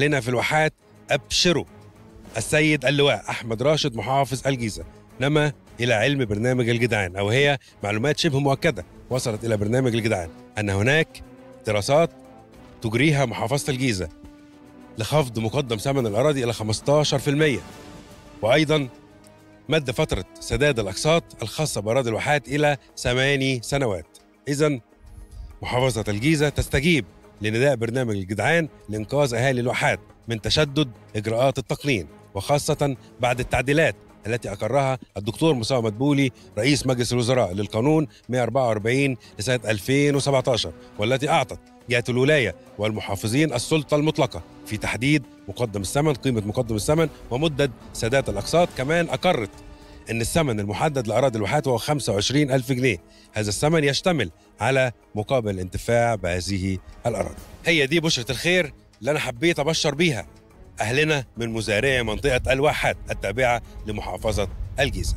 لنا في الواحات أبشروا. السيد اللواء أحمد راشد محافظ الجيزة. نما إلى علم برنامج الجدعان أو هي معلومات شبه مؤكدة وصلت إلى برنامج الجدعان. أن هناك دراسات تجريها محافظة الجيزة لخفض مقدم ثمن الأراضي إلى 15% وأيضا مد فترة سداد الأقساط الخاصة بأراضي الواحات إلى ثماني سنوات. إذا محافظة الجيزة تستجيب لنداء برنامج الجدعان لإنقاذ أهالي الواحات من تشدد إجراءات التقنين وخاصة بعد التعديلات التي أقرها الدكتور مصطفى مدبولي رئيس مجلس الوزراء للقانون 144 لسنة 2017 والتي أعطت جهة الولاية والمحافظين السلطة المطلقة في تحديد مقدم الثمن قيمة مقدم الثمن ومدة سداد الأقساط كمان أقرت أن الثمن المحدد لأراضي الواحات هو 25 ألف جنيه. هذا الثمن يشتمل على مقابل الانتفاع بهذه الأراضي. هي دي بشرة الخير اللي أنا حبيت أبشر بيها أهلنا من مزارعي منطقة الواحات التابعة لمحافظة الجيزة.